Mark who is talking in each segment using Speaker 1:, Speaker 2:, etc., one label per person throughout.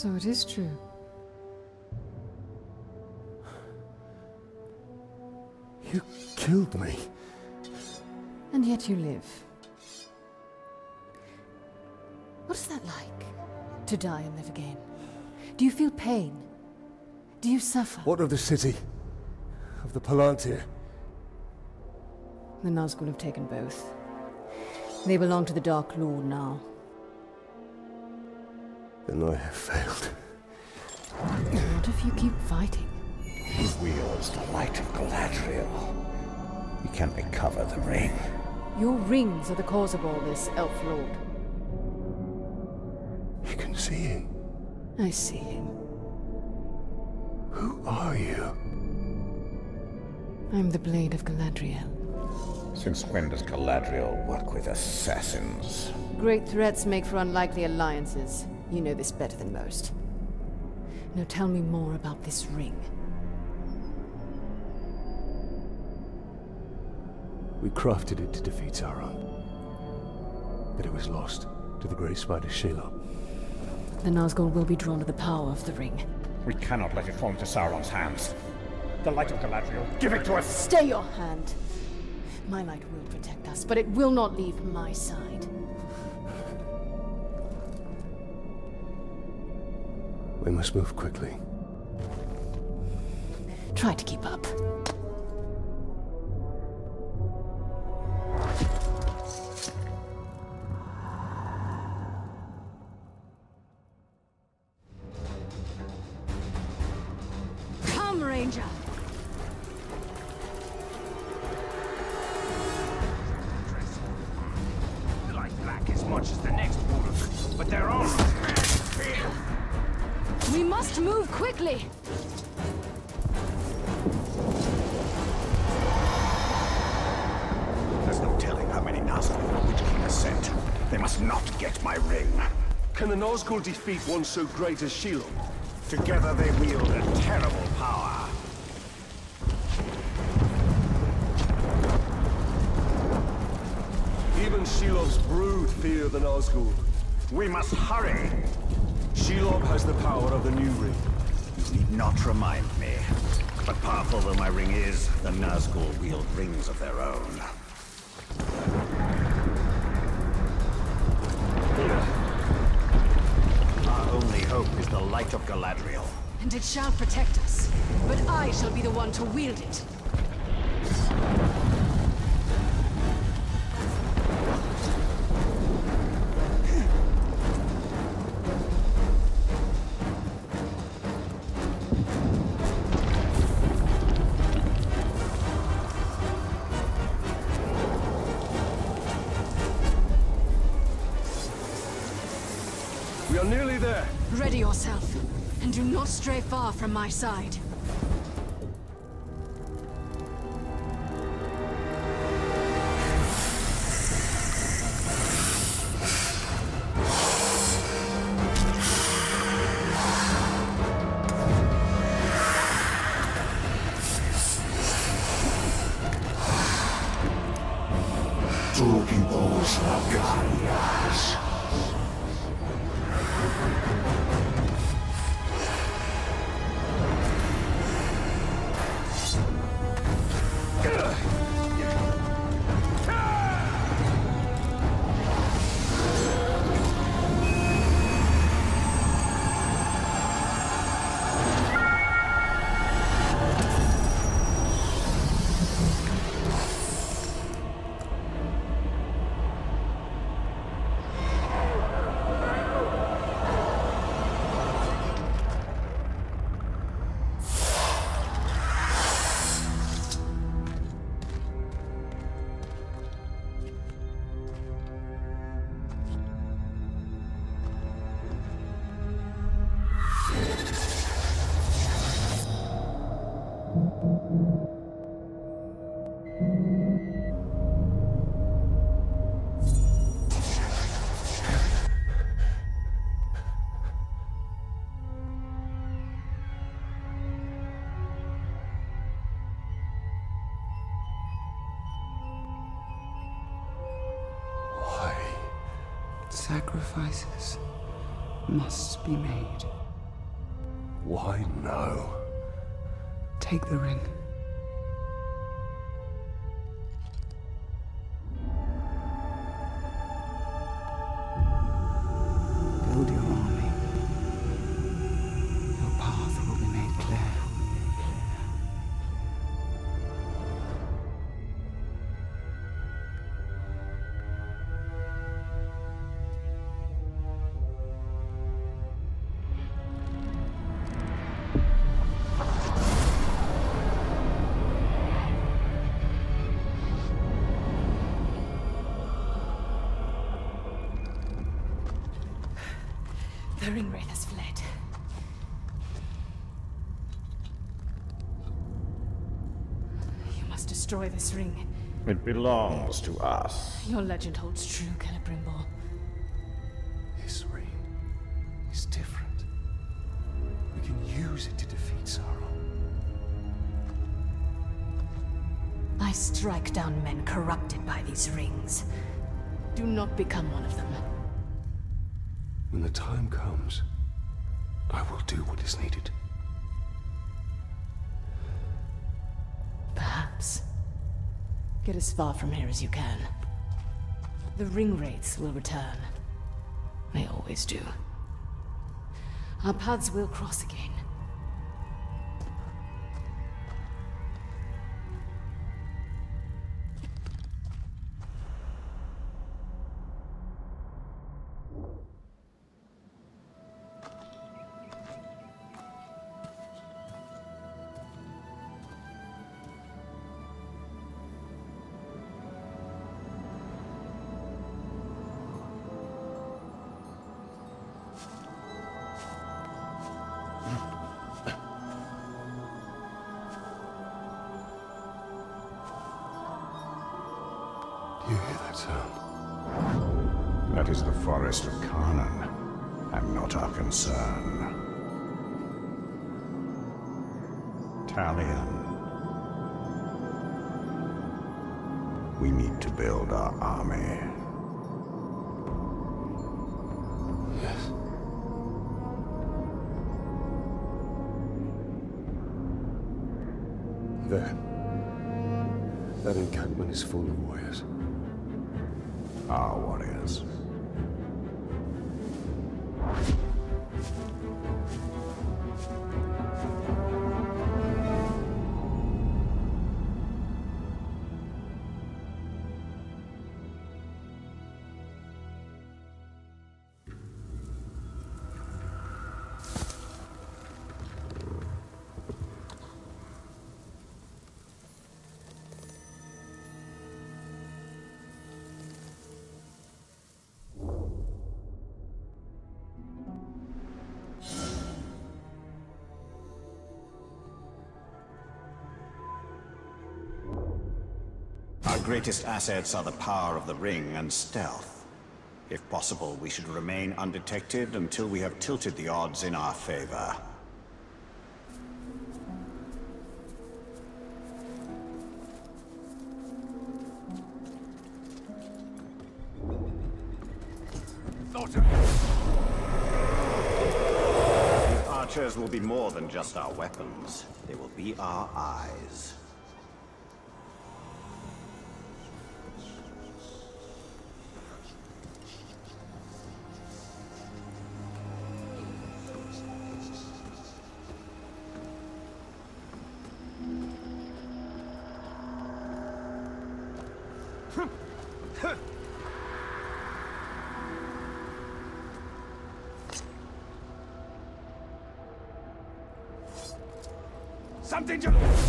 Speaker 1: So it is true.
Speaker 2: You killed me.
Speaker 1: And yet you live. What is that like? To die and live again? Do you feel pain? Do you suffer?
Speaker 2: What of the city? Of the Palantir?
Speaker 1: The Nazgul have taken both. They belong to the Dark Lord now.
Speaker 2: Then I have failed.
Speaker 1: What if you keep fighting?
Speaker 3: He wields the light of Galadriel. We can recover the ring.
Speaker 1: Your rings are the cause of all this, Elf Lord.
Speaker 2: You can see him.
Speaker 1: I see him.
Speaker 2: Who are you?
Speaker 1: I'm the Blade of Galadriel.
Speaker 3: Since when does Galadriel work with assassins?
Speaker 1: Great threats make for unlikely alliances. You know this better than most. Now tell me more about this ring.
Speaker 2: We crafted it to defeat Sauron. But it was lost to the Grey Spider Shelob.
Speaker 1: The Nazgul will be drawn to the power of the ring.
Speaker 3: We cannot let it fall into Sauron's hands. The light of Galadriel, give it to us!
Speaker 1: Stay your hand! My light will protect us, but it will not leave my side.
Speaker 2: We must move quickly.
Speaker 1: Try to keep up. Come, Ranger! Quickly!
Speaker 4: There's no telling how many Nazgul the Witch King has sent. They must not get my ring.
Speaker 2: Can the Nazgul defeat one so great as Shelob?
Speaker 4: Together they wield a terrible power.
Speaker 2: Even Shelob's brood fear the Nazgul.
Speaker 4: We must hurry.
Speaker 2: Shelob has the power of the new ring.
Speaker 4: Need not remind me. But powerful though my ring is, the Nazgul wield rings of their own. Our only hope is the light of Galadriel.
Speaker 1: And it shall protect us. But I shall be the one to wield it.
Speaker 2: Nearly there.
Speaker 1: Ready yourself, and do not stray far from my side.
Speaker 5: Sacrifices must be made.
Speaker 2: Why no?
Speaker 5: Take the ring.
Speaker 1: The Ringwraith has fled. You must destroy this ring.
Speaker 3: It belongs to us.
Speaker 1: Your legend holds true, Celebrimbor.
Speaker 2: This ring is different. We can use it to defeat Sauron.
Speaker 1: I strike down men corrupted by these rings. Do not become one of them.
Speaker 2: When the time comes, I will do what is needed.
Speaker 1: Perhaps. Get as far from here as you can. The ring wraiths will return. They always do. Our paths will cross again.
Speaker 2: Hear that
Speaker 3: is the forest of Carnan, and not our concern. Talion. We need to build our army.
Speaker 2: Yes. There. That encampment is full of warriors.
Speaker 3: Our warriors.
Speaker 4: Greatest assets are the power of the ring and stealth. If possible, we should remain undetected until we have tilted the odds in our favor. The archers will be more than just our weapons. They will be our eyes.
Speaker 2: Something to...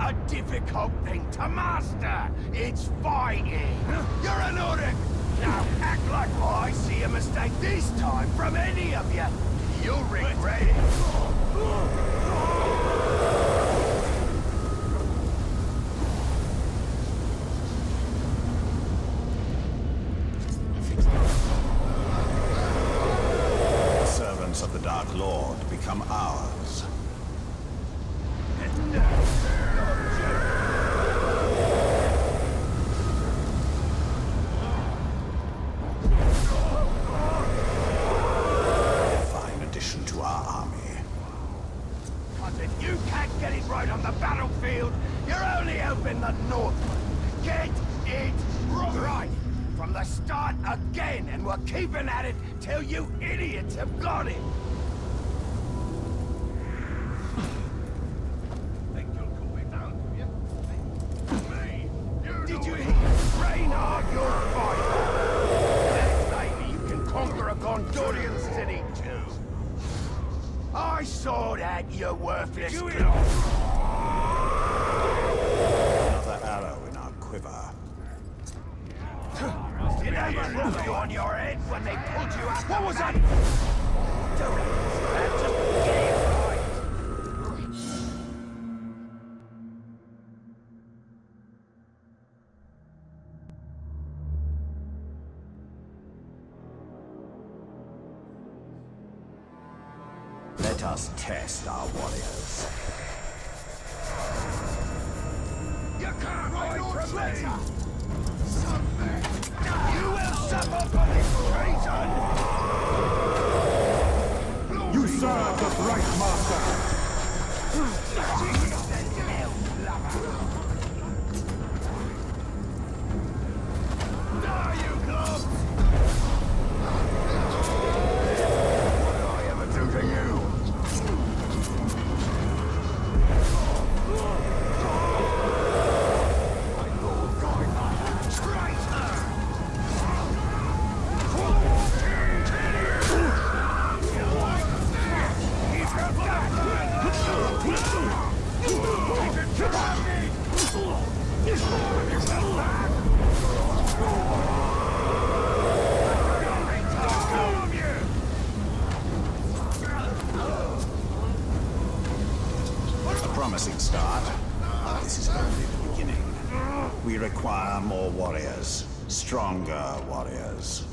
Speaker 6: a difficult thing to master. It's fighting. You're an Uruk. Now act like oh, I see a mistake this time from any of you. You'll regret it.
Speaker 4: Servants of the Dark Lord become ours. A fine addition to our army.
Speaker 6: Because if you can't get it right on the battlefield, you're only helping the Northmen. Get it right start again, and we're keeping at it till you idiots have got it.
Speaker 4: Let us test our warriors.
Speaker 6: You can't hide from me! You will suffer for this treason!
Speaker 2: You serve the Bright Master!
Speaker 4: Promising start. This is only the beginning. We require more warriors. Stronger warriors.